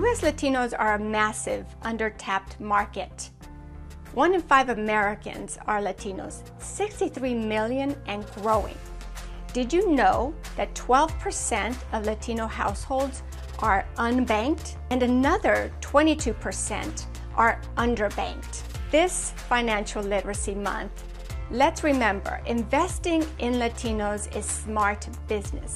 U.S. Latinos are a massive, undertapped market. One in five Americans are Latinos, 63 million and growing. Did you know that 12% of Latino households are unbanked and another 22% are underbanked? This Financial Literacy Month, let's remember investing in Latinos is smart business.